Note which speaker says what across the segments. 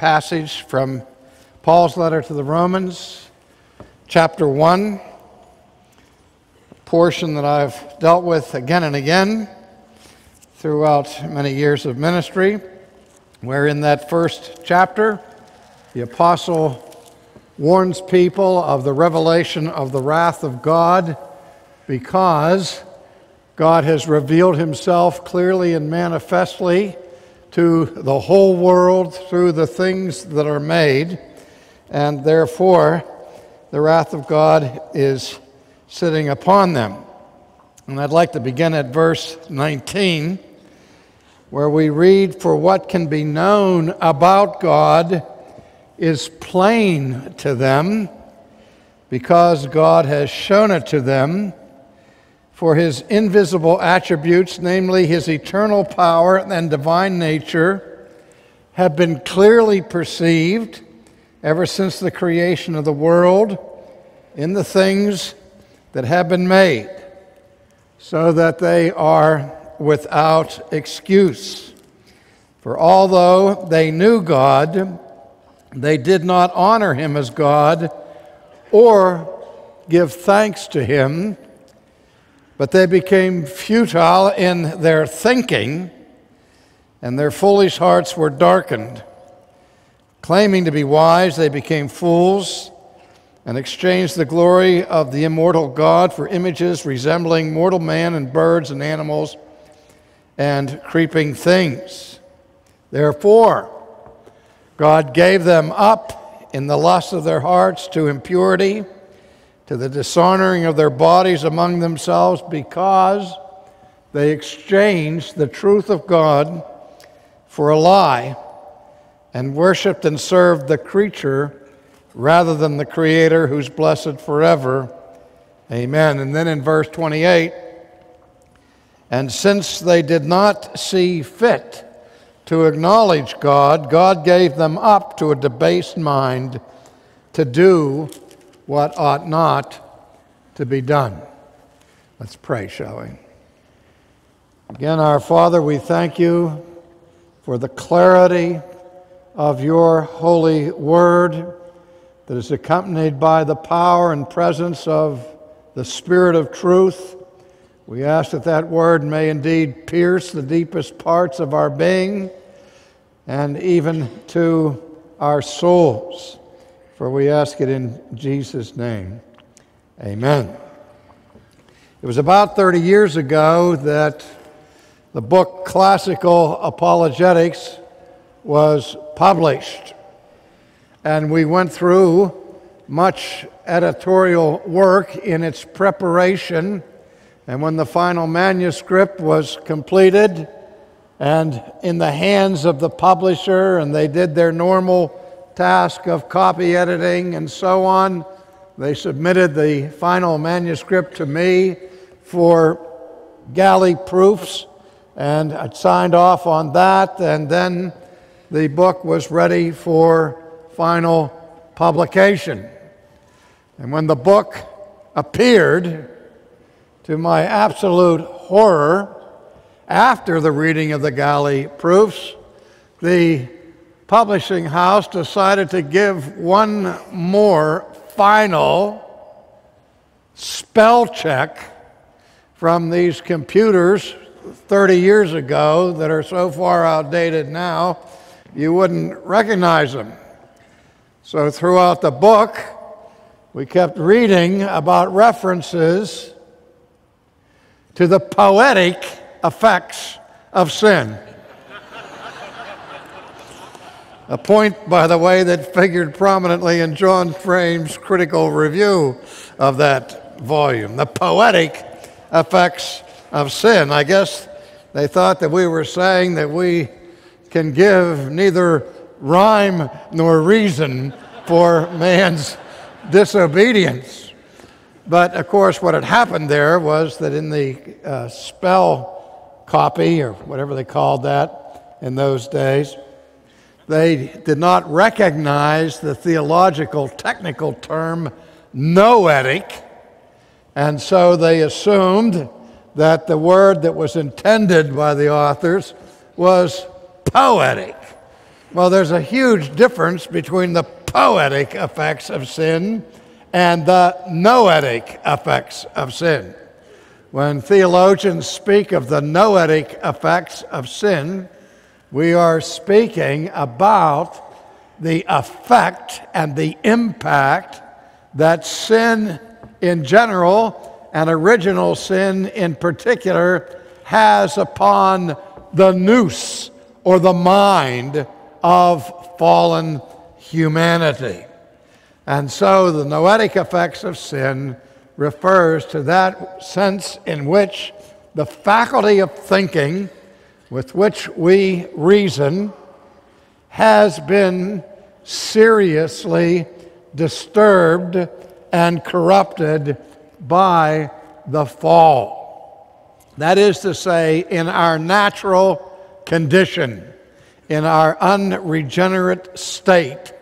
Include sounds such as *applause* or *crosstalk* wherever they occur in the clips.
Speaker 1: passage from Paul's letter to the Romans, chapter 1, a portion that I've dealt with again and again throughout many years of ministry, where in that first chapter, the apostle warns people of the revelation of the wrath of God because God has revealed himself clearly and manifestly to the whole world through the things that are made, and therefore the wrath of God is sitting upon them. And I'd like to begin at verse 19, where we read, For what can be known about God is plain to them, because God has shown it to them. For his invisible attributes, namely his eternal power and divine nature, have been clearly perceived ever since the creation of the world in the things that have been made, so that they are without excuse. For although they knew God, they did not honor him as God or give thanks to him but they became futile in their thinking, and their foolish hearts were darkened. Claiming to be wise, they became fools and exchanged the glory of the immortal God for images resembling mortal man and birds and animals and creeping things. Therefore, God gave them up in the lust of their hearts to impurity to the dishonoring of their bodies among themselves because they exchanged the truth of God for a lie and worshiped and served the creature rather than the Creator who's blessed forever. Amen. And then in verse 28, and since they did not see fit to acknowledge God, God gave them up to a debased mind to do what ought not to be done. Let's pray, shall we? Again, our Father, we thank you for the clarity of your holy word that is accompanied by the power and presence of the Spirit of truth. We ask that that word may indeed pierce the deepest parts of our being and even to our souls. For we ask it in Jesus' name. Amen. It was about 30 years ago that the book Classical Apologetics was published. And we went through much editorial work in its preparation. And when the final manuscript was completed and in the hands of the publisher, and they did their normal task of copy editing and so on. They submitted the final manuscript to me for galley proofs, and I signed off on that, and then the book was ready for final publication. And when the book appeared, to my absolute horror, after the reading of the galley proofs, the publishing house decided to give one more final spell check from these computers 30 years ago that are so far outdated now, you wouldn't recognize them. So, throughout the book, we kept reading about references to the poetic effects of sin. A point, by the way, that figured prominently in John Frame's critical review of that volume the poetic effects of sin. I guess they thought that we were saying that we can give neither rhyme nor reason for man's disobedience. But of course, what had happened there was that in the uh, spell copy, or whatever they called that in those days, they did not recognize the theological technical term noetic, and so they assumed that the word that was intended by the authors was poetic. Well, there's a huge difference between the poetic effects of sin and the noetic effects of sin. When theologians speak of the noetic effects of sin, we are speaking about the effect and the impact that sin in general and original sin in particular has upon the nous or the mind of fallen humanity. And so the noetic effects of sin refers to that sense in which the faculty of thinking with which we reason has been seriously disturbed and corrupted by the fall. That is to say, in our natural condition, in our unregenerate state,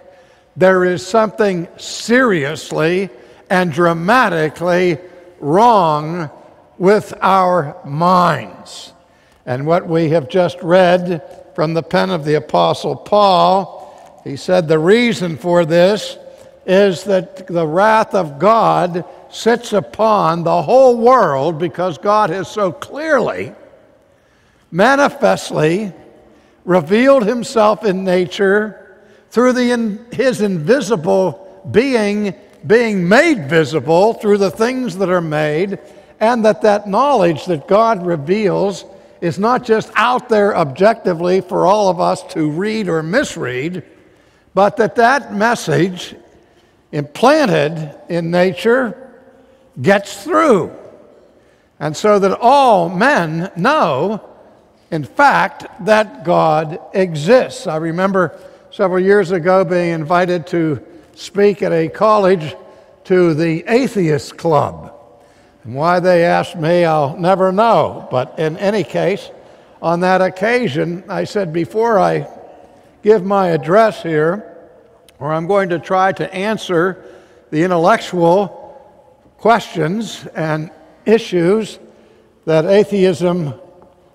Speaker 1: there is something seriously and dramatically wrong with our minds. And what we have just read from the pen of the Apostle Paul, he said the reason for this is that the wrath of God sits upon the whole world because God has so clearly, manifestly revealed himself in nature through the in, his invisible being being made visible through the things that are made and that that knowledge that God reveals is not just out there objectively for all of us to read or misread but that that message implanted in nature gets through and so that all men know in fact that God exists i remember several years ago being invited to speak at a college to the Atheist Club. Why they asked me, I'll never know. But in any case, on that occasion, I said, before I give my address here, where I'm going to try to answer the intellectual questions and issues that atheism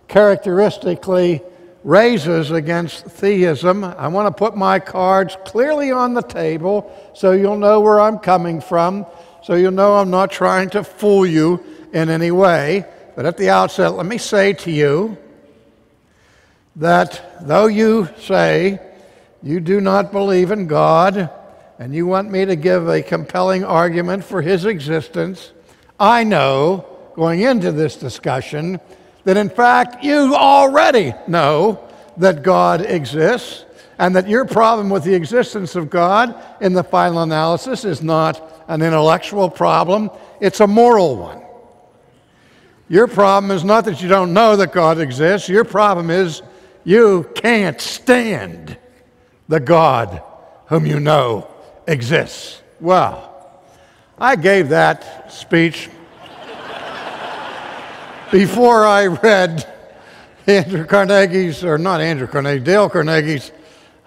Speaker 1: characteristically raises against theism. I want to put my cards clearly on the table so you'll know where I'm coming from, so you'll know I'm not trying to fool you in any way. But at the outset, let me say to you that though you say you do not believe in God and you want me to give a compelling argument for his existence, I know going into this discussion that in fact you already know that God exists and that your problem with the existence of God in the final analysis is not an intellectual problem, it's a moral one. Your problem is not that you don't know that God exists, your problem is you can't stand the God whom you know exists. Well, I gave that speech before I read Andrew Carnegie's, or not Andrew Carnegie, Dale Carnegie's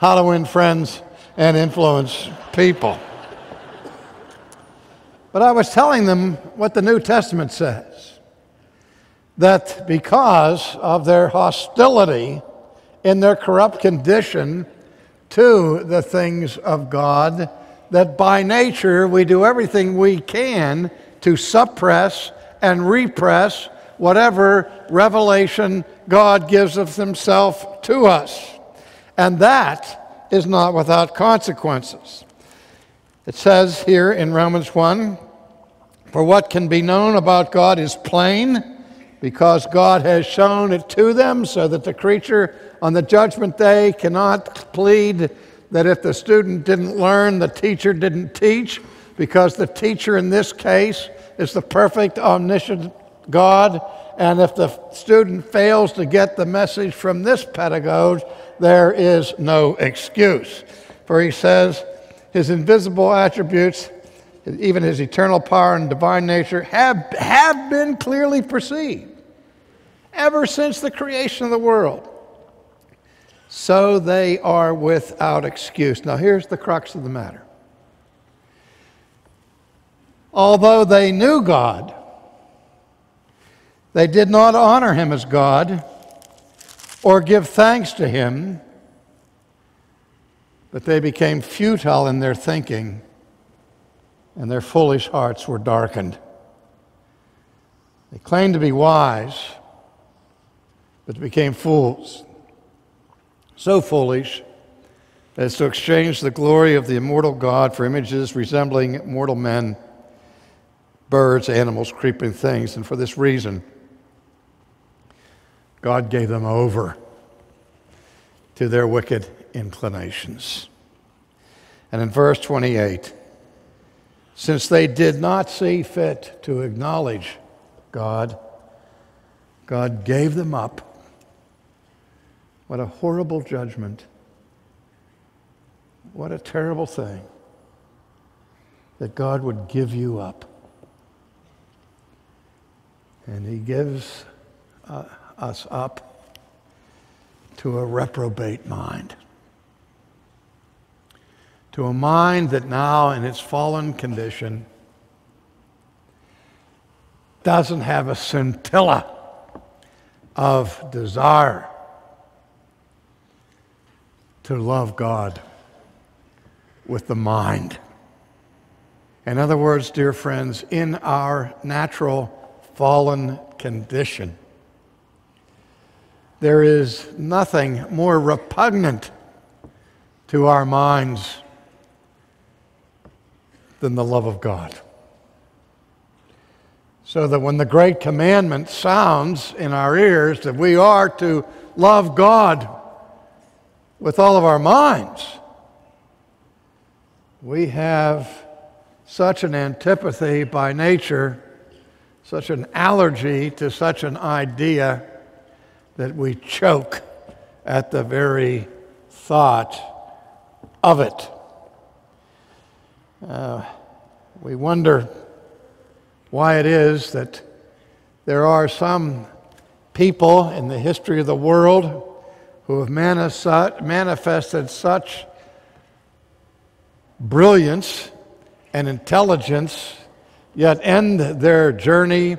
Speaker 1: Win Friends and Influence People. But I was telling them what the New Testament says that because of their hostility in their corrupt condition to the things of God, that by nature we do everything we can to suppress and repress whatever revelation God gives of Himself to us. And that is not without consequences. It says here in Romans 1 For what can be known about God is plain, because God has shown it to them, so that the creature on the judgment day cannot plead that if the student didn't learn, the teacher didn't teach, because the teacher in this case is the perfect, omniscient God. And if the student fails to get the message from this pedagogue, there is no excuse. For he says, his invisible attributes, even his eternal power and divine nature, have, have been clearly perceived ever since the creation of the world. So they are without excuse. Now, here's the crux of the matter. Although they knew God, they did not honor him as God or give thanks to him, But they became futile in their thinking, and their foolish hearts were darkened. They claimed to be wise, but became fools. So foolish as to exchange the glory of the immortal God for images resembling mortal men, birds, animals, creeping things. And for this reason, God gave them over to their wicked inclinations. And in verse 28, since they did not see fit to acknowledge God, God gave them up. What a horrible judgment. What a terrible thing that God would give you up. And He gives uh, us up to a reprobate mind. To a mind that now, in its fallen condition, doesn't have a scintilla of desire to love God with the mind. In other words, dear friends, in our natural fallen condition, there is nothing more repugnant to our minds than the love of God. So that when the great commandment sounds in our ears that we are to love God with all of our minds, we have such an antipathy by nature, such an allergy to such an idea that we choke at the very thought of it. Uh, we wonder why it is that there are some people in the history of the world who have manifested such brilliance and intelligence, yet end their journey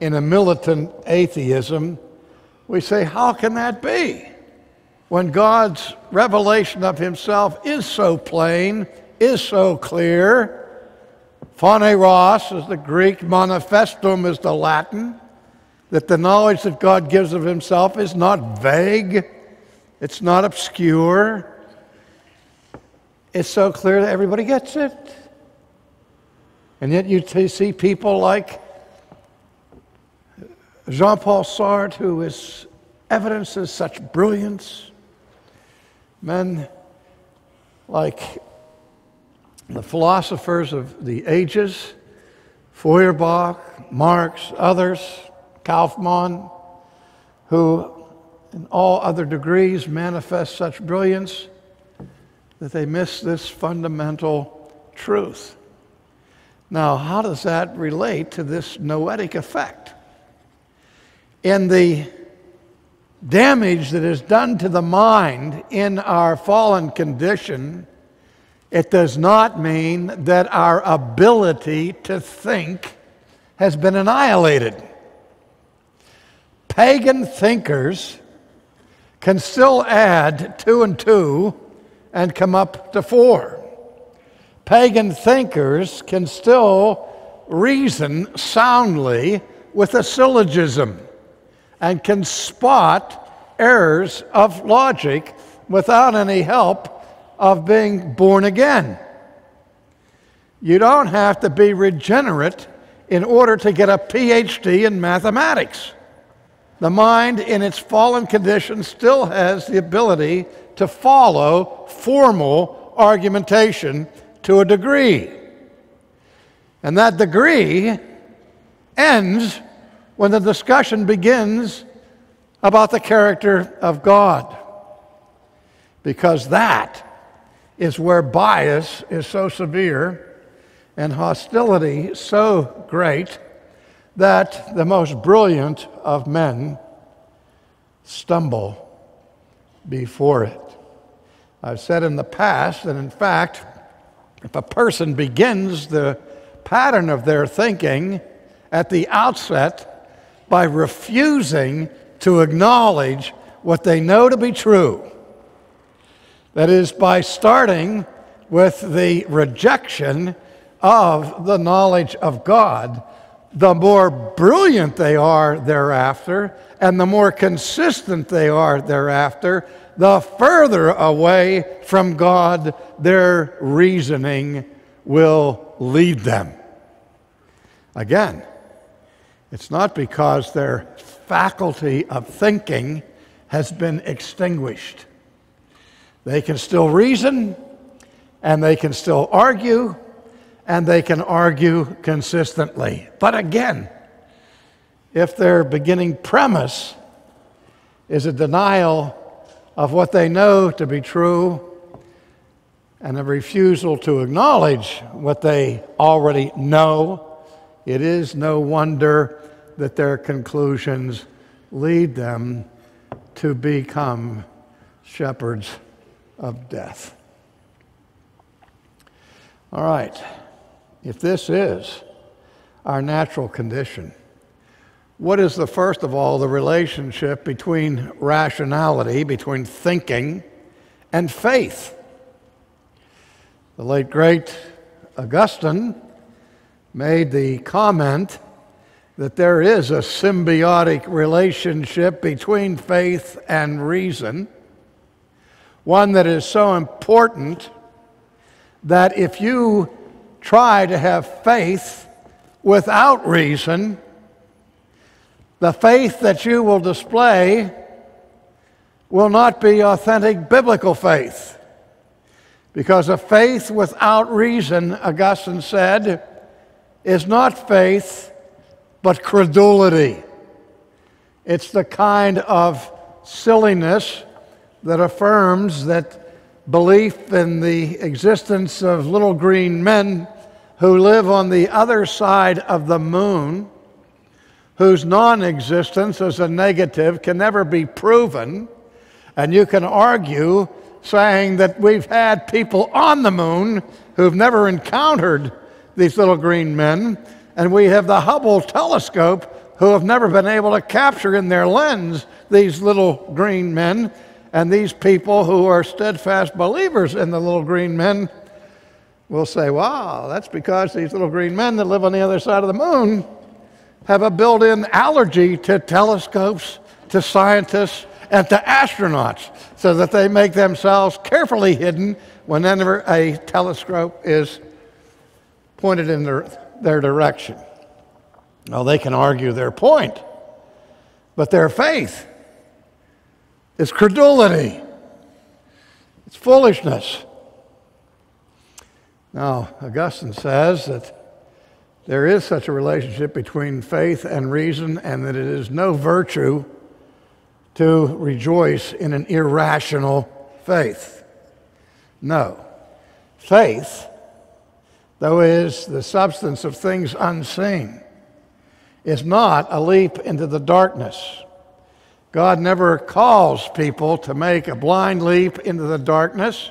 Speaker 1: in a militant atheism we say, how can that be? When God's revelation of himself is so plain, is so clear. Phaneros is the Greek, manifestum is the Latin, that the knowledge that God gives of himself is not vague, it's not obscure. It's so clear that everybody gets it. And yet you see people like Jean Paul Sartre, who is evidences such brilliance, men like the philosophers of the ages, Feuerbach, Marx, others, Kaufmann, who in all other degrees manifest such brilliance that they miss this fundamental truth. Now, how does that relate to this noetic effect? in the damage that is done to the mind in our fallen condition, it does not mean that our ability to think has been annihilated. Pagan thinkers can still add two and two and come up to four. Pagan thinkers can still reason soundly with a syllogism and can spot errors of logic without any help of being born again. You don't have to be regenerate in order to get a PhD in mathematics. The mind, in its fallen condition, still has the ability to follow formal argumentation to a degree. And that degree ends when the discussion begins about the character of God. Because that is where bias is so severe and hostility so great that the most brilliant of men stumble before it. I've said in the past that, in fact, if a person begins the pattern of their thinking at the outset by refusing to acknowledge what they know to be true, That is, by starting with the rejection of the knowledge of God, the more brilliant they are thereafter, and the more consistent they are thereafter, the further away from God their reasoning will lead them. Again, it's not because their faculty of thinking has been extinguished. They can still reason, and they can still argue, and they can argue consistently. But again, if their beginning premise is a denial of what they know to be true and a refusal to acknowledge what they already know, it is no wonder that their conclusions lead them to become shepherds of death. All right, if this is our natural condition, what is the first of all the relationship between rationality, between thinking, and faith? The late great Augustine made the comment that there is a symbiotic relationship between faith and reason, one that is so important that if you try to have faith without reason, the faith that you will display will not be authentic biblical faith. Because a faith without reason, Augustine said, is not faith, but credulity. It's the kind of silliness that affirms that belief in the existence of little green men who live on the other side of the moon whose non existence as a negative can never be proven. And you can argue saying that we've had people on the moon who've never encountered these little green men, and we have the Hubble telescope who have never been able to capture in their lens these little green men. And these people who are steadfast believers in the little green men will say, wow, that's because these little green men that live on the other side of the moon have a built in allergy to telescopes, to scientists, and to astronauts, so that they make themselves carefully hidden whenever a telescope is pointed in their, their direction. Now, they can argue their point, but their faith is credulity, it's foolishness. Now, Augustine says that there is such a relationship between faith and reason, and that it is no virtue to rejoice in an irrational faith. No. Faith, though it is the substance of things unseen, is not a leap into the darkness. God never calls people to make a blind leap into the darkness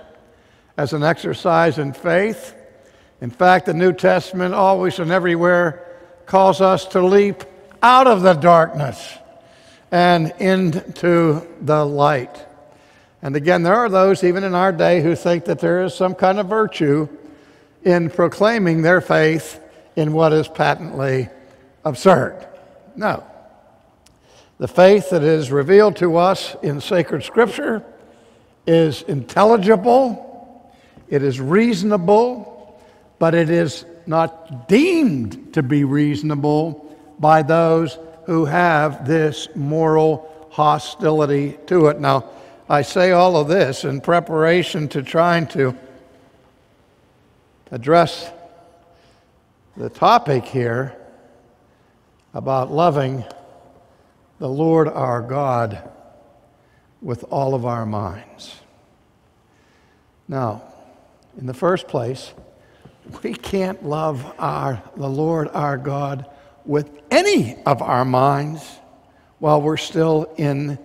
Speaker 1: as an exercise in faith. In fact, the New Testament always and everywhere calls us to leap out of the darkness and into the light. And again, there are those, even in our day, who think that there is some kind of virtue in proclaiming their faith in what is patently absurd. No. The faith that is revealed to us in sacred scripture is intelligible, it is reasonable, but it is not deemed to be reasonable by those who have this moral hostility to it. Now, I say all of this in preparation to trying to address the topic here about loving the Lord our God with all of our minds. Now, in the first place, we can't love our, the Lord our God with any of our minds while we're still in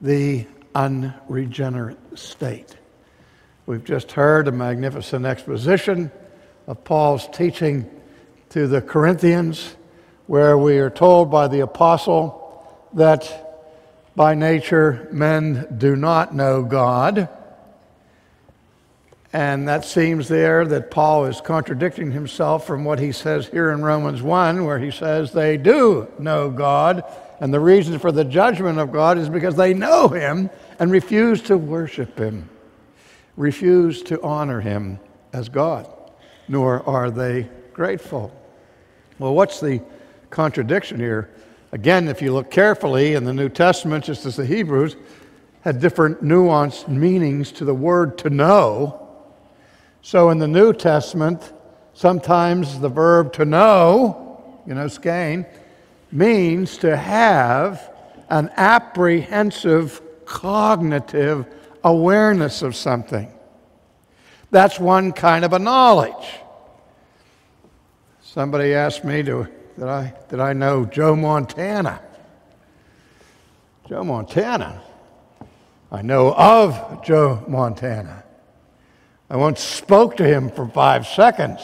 Speaker 1: the unregenerate state. We've just heard a magnificent exposition of Paul's teaching to the Corinthians, where we are told by the apostle that by nature men do not know God And that seems there that Paul is contradicting himself from what he says here in Romans 1, where he says they do know God. And the reason for the judgment of God is because they know him and refuse to worship him, refuse to honor him as God, nor are they grateful. Well, what's the contradiction here? Again, if you look carefully in the New Testament, just as the Hebrews had different nuanced meanings to the word to know. So in the New Testament, sometimes the verb to know, ginōskein, means to have an apprehensive cognitive awareness of something. That's one kind of a knowledge. Somebody asked me to, did, I, did I know Joe Montana? Joe Montana. I know of Joe Montana. I once spoke to him for five seconds,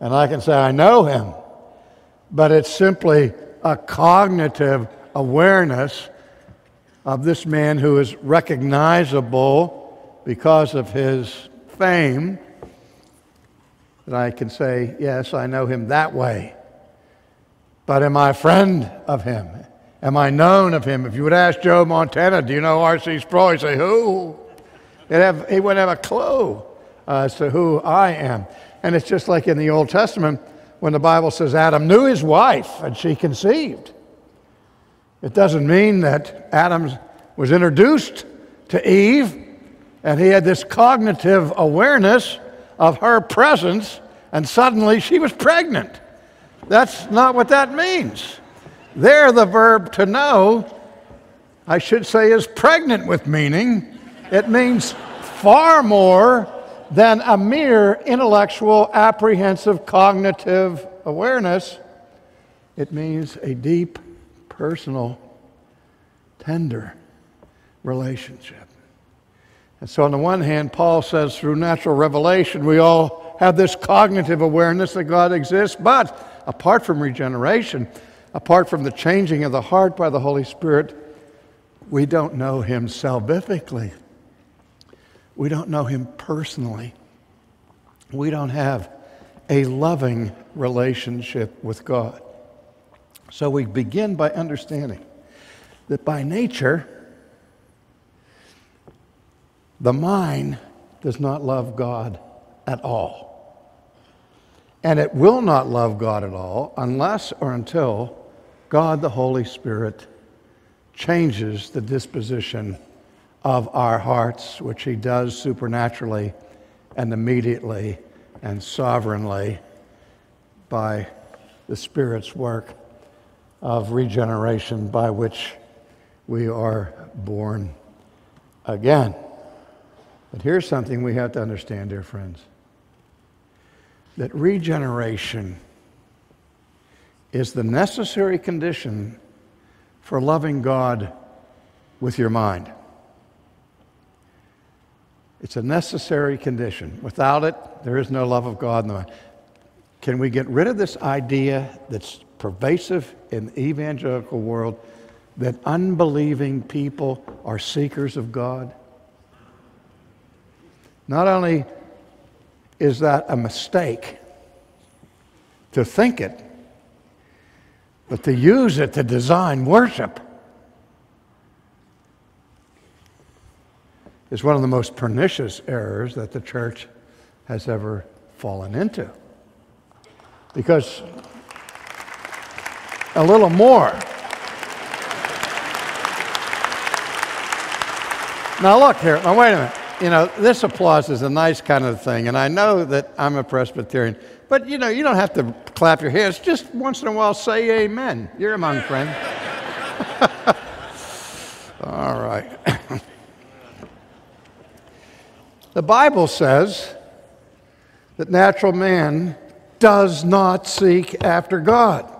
Speaker 1: and I can say I know him, but it's simply a cognitive awareness of this man who is recognizable because of his fame that I can say, yes, I know him that way. But am I a friend of him? Am I known of him? If you would ask Joe Montana, do you know R.C. Sproul? He'd say, who? Have, he wouldn't have a clue uh, as to who I am. And it's just like in the Old Testament when the Bible says Adam knew his wife and she conceived. It doesn't mean that Adam was introduced to Eve and he had this cognitive awareness of her presence and suddenly she was pregnant. That's not what that means. There, the verb to know, I should say, is pregnant with meaning. It means far more than a mere intellectual, apprehensive, cognitive awareness. It means a deep, personal, tender relationship. And so, on the one hand, Paul says through natural revelation, we all have this cognitive awareness that God exists, but apart from regeneration, apart from the changing of the heart by the Holy Spirit, we don't know Him salvifically. We don't know Him personally. We don't have a loving relationship with God. So we begin by understanding that by nature, the mind does not love God at all. And it will not love God at all unless or until God the Holy Spirit changes the disposition of our hearts, which He does supernaturally and immediately and sovereignly by the Spirit's work of regeneration by which we are born again. But here's something we have to understand, dear friends that regeneration is the necessary condition for loving God with your mind. It's a necessary condition. Without it, there is no love of God in the mind. Can we get rid of this idea that's pervasive in the evangelical world that unbelieving people are seekers of God? Not only is that a mistake to think it, but to use it to design worship is one of the most pernicious errors that the church has ever fallen into. Because a little more. Now, look here. Now, wait a minute you know, this applause is a nice kind of thing, and I know that I'm a Presbyterian, but you know, you don't have to clap your hands. Just once in a while say amen. You're among friends. *laughs* All right. *coughs* the Bible says that natural man does not seek after God.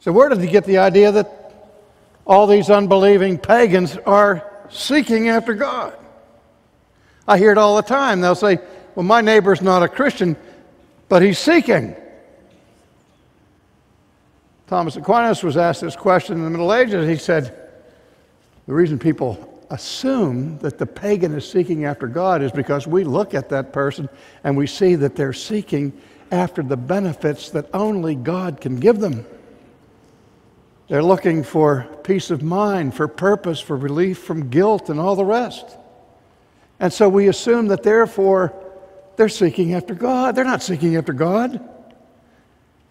Speaker 1: So, where did he get the idea that all these unbelieving pagans are seeking after God. I hear it all the time. They'll say, Well, my neighbor's not a Christian, but he's seeking. Thomas Aquinas was asked this question in the Middle Ages. He said, The reason people assume that the pagan is seeking after God is because we look at that person and we see that they're seeking after the benefits that only God can give them. They're looking for peace of mind, for purpose, for relief from guilt, and all the rest. And so we assume that therefore they're seeking after God. They're not seeking after God.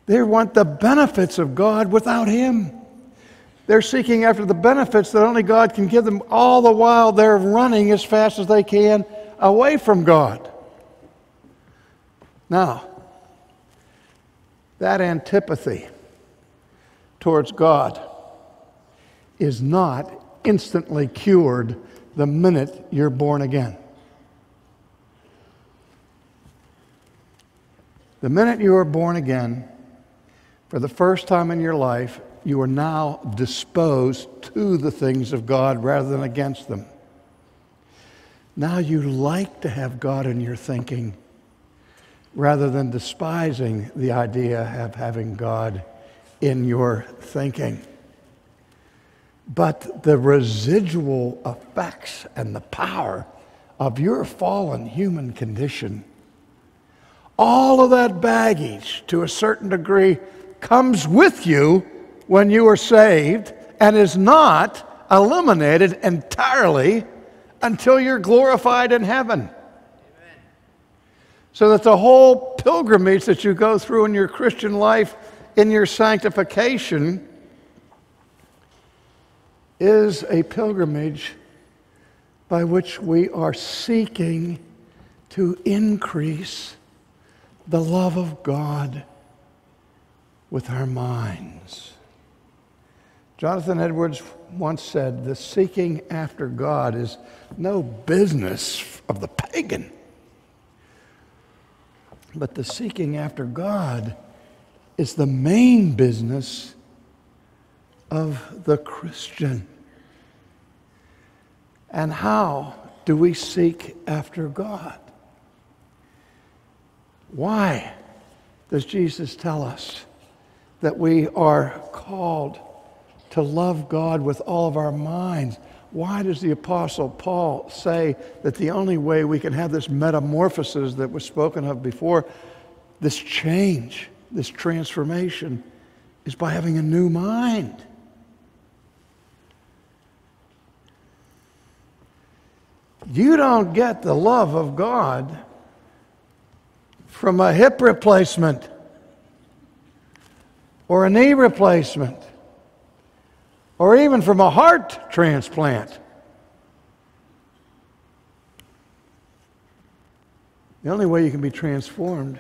Speaker 1: They want the benefits of God without Him. They're seeking after the benefits that only God can give them, all the while they're running as fast as they can away from God. Now, that antipathy towards God is not instantly cured the minute you're born again. The minute you are born again, for the first time in your life, you are now disposed to the things of God rather than against them. Now you like to have God in your thinking rather than despising the idea of having God in your thinking. But the residual effects and the power of your fallen human condition all of that baggage, to a certain degree, comes with you when you are saved and is not eliminated entirely until you're glorified in heaven. So that the whole pilgrimage that you go through in your Christian life, in your sanctification, is a pilgrimage by which we are seeking to increase the love of God with our minds. Jonathan Edwards once said, The seeking after God is no business of the pagan, but the seeking after God is the main business of the Christian. And how do we seek after God? Why does Jesus tell us that we are called to love God with all of our minds? Why does the Apostle Paul say that the only way we can have this metamorphosis that was spoken of before, this change, this transformation, is by having a new mind? You don't get the love of God from a hip replacement or a knee replacement or even from a heart transplant. The only way you can be transformed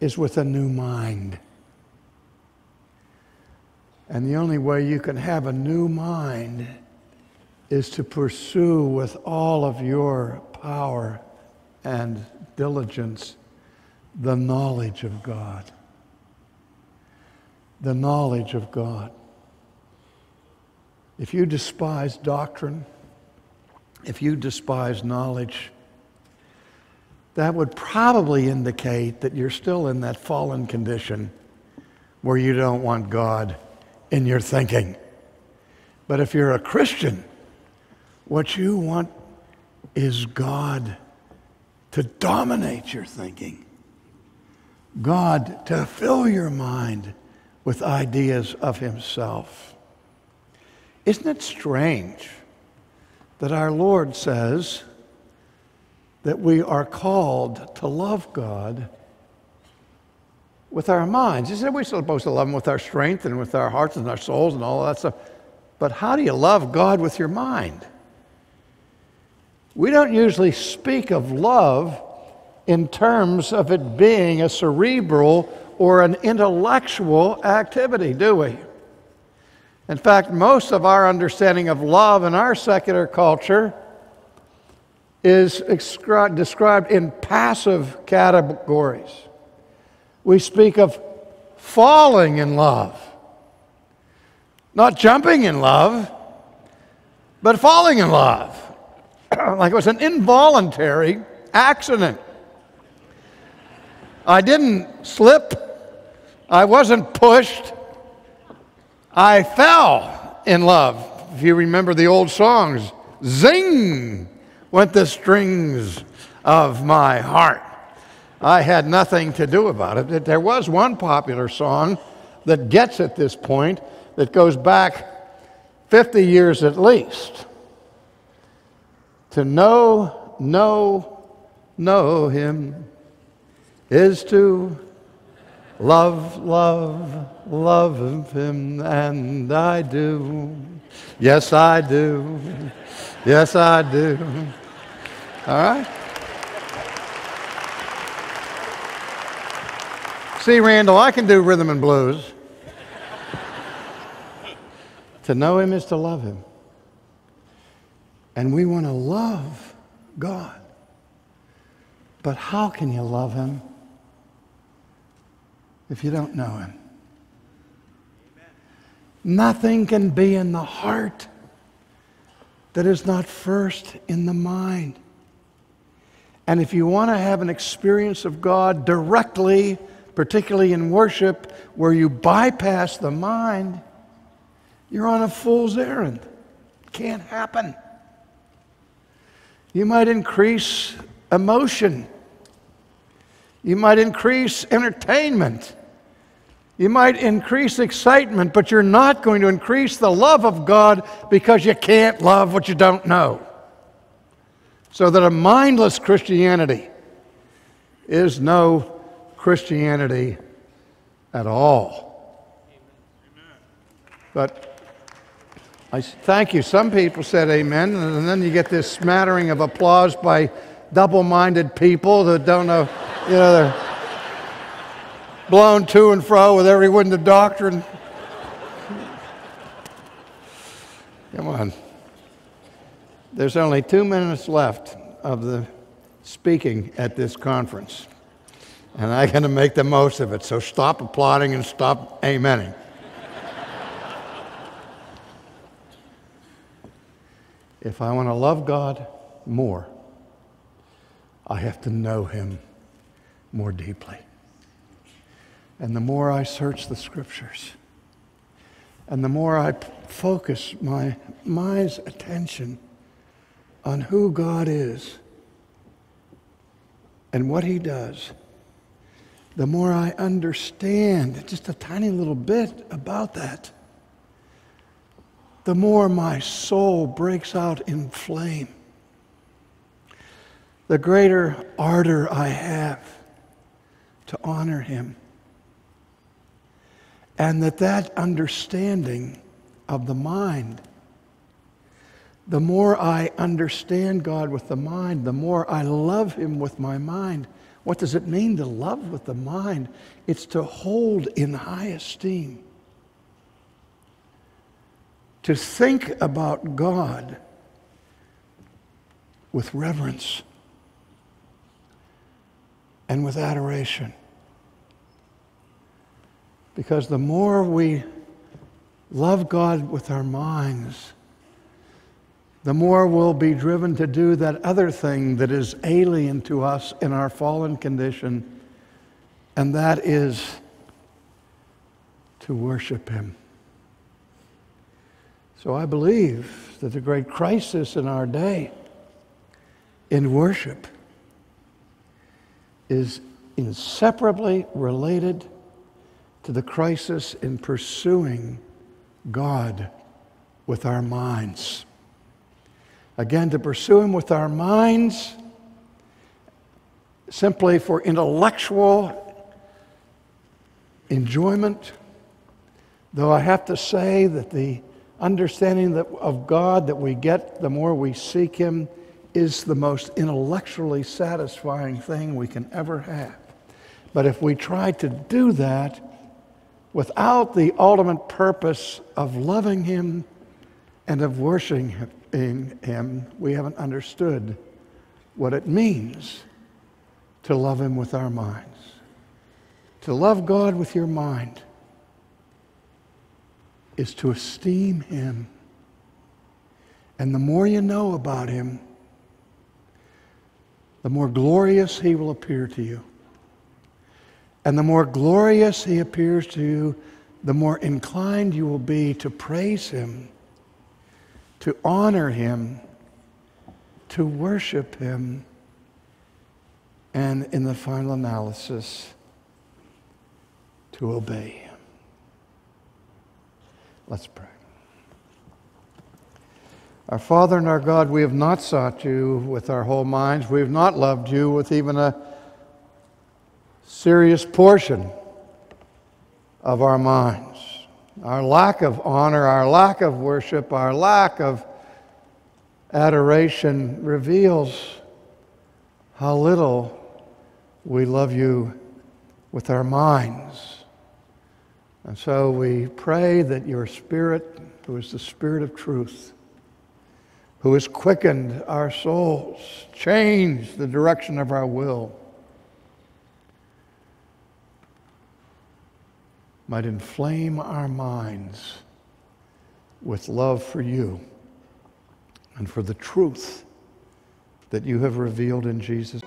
Speaker 1: is with a new mind. And the only way you can have a new mind is to pursue with all of your power and diligence the knowledge of God. The knowledge of God. If you despise doctrine, if you despise knowledge, that would probably indicate that you're still in that fallen condition where you don't want God in your thinking. But if you're a Christian, what you want is God to dominate your thinking. God to fill your mind with ideas of Himself. Isn't it strange that our Lord says that we are called to love God with our minds? He said we're supposed to love Him with our strength and with our hearts and our souls and all that stuff. But how do you love God with your mind? We don't usually speak of love in terms of it being a cerebral or an intellectual activity, do we? In fact, most of our understanding of love in our secular culture is described in passive categories. We speak of falling in love, not jumping in love, but falling in love. *clears throat* like it was an involuntary accident. I didn't slip. I wasn't pushed. I fell in love. If you remember the old songs, Zing went the strings of my heart. I had nothing to do about it. There was one popular song that gets at this point that goes back 50 years at least. To know, know, know him is to love, love, love him, and I do. Yes, I do. Yes, I do. All right? See, Randall, I can do rhythm and blues. to know him is to love him. And we want to love God. But how can you love him if you don't know him? Nothing can be in the heart that is not first in the mind. And if you want to have an experience of God directly, particularly in worship, where you bypass the mind, you're on a fool's errand. Can't happen. You might increase emotion. You might increase entertainment. You might increase excitement, but you're not going to increase the love of God because you can't love what you don't know. So that a mindless Christianity is no Christianity at all. But I thank you. Some people said amen, and then you get this smattering of applause by double minded people that don't know, you know, blown to and fro with every wind of doctrine. Come on. There's only two minutes left of the speaking at this conference, and I'm going to make the most of it. So stop applauding and stop amening. if I want to love God more, I have to know Him more deeply. And the more I search the scriptures, and the more I focus my mind's attention on who God is and what He does, the more I understand just a tiny little bit about that, the more my soul breaks out in flame. The greater ardor I have to honor Him and that that understanding of the mind, the more I understand God with the mind, the more I love Him with my mind. What does it mean to love with the mind? It's to hold in high esteem, to think about God with reverence and with adoration. Because the more we love God with our minds, the more we'll be driven to do that other thing that is alien to us in our fallen condition, and that is to worship Him. So I believe that the great crisis in our day in worship is inseparably related to the crisis in pursuing God with our minds. Again, to pursue Him with our minds simply for intellectual enjoyment, though I have to say that the understanding of God that we get the more we seek Him is the most intellectually satisfying thing we can ever have. But if we try to do that without the ultimate purpose of loving Him and of worshiping Him, we haven't understood what it means to love Him with our minds. To love God with your mind is to esteem Him. And the more you know about Him, the more glorious He will appear to you. And the more glorious he appears to you, the more inclined you will be to praise him, to honor him, to worship Him, and in the final analysis, to obey Him. Let's pray. Our Father and our God, we have not sought you with our whole minds. We have not loved you with even a serious portion of our minds. Our lack of honor, our lack of worship, our lack of adoration reveals how little we love you with our minds. And so we pray that your Spirit, who is the Spirit of truth, who has quickened our souls, changed the direction of our will, might inflame our minds with love for you and for the truth that you have revealed in Jesus.